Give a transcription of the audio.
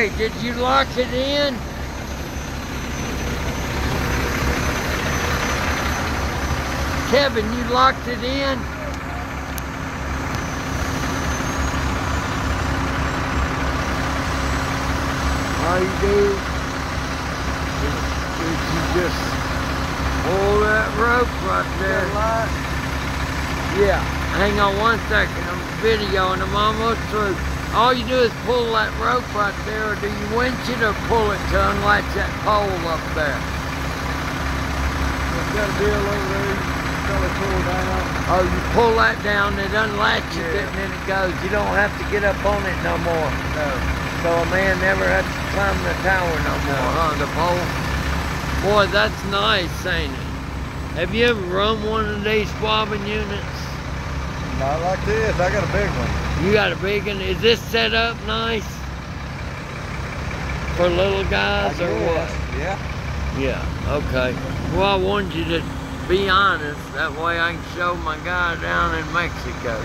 Hey, did you lock it in? Kevin, you locked it in? All you do is you just pull that rope right there. Yeah, hang on one second. I'm videoing. I'm almost through. All you do is pull that rope right there, or do you winch it or pull it to unlatch that pole up there? It's got a deal over there. It pull down. Oh, you pull that down, it unlatches it, and then it goes. You don't have to get up on it no more. No. So a man never has to climb the tower no more, huh? The pole. Boy, that's nice, ain't it? Have you ever run one of these swabbing units? Not like this. I got a big one. You got a big one. Is this set up nice? For little guys I or what? Yeah. Yeah, okay. Well, I wanted you to be honest. That way I can show my guy down in Mexico.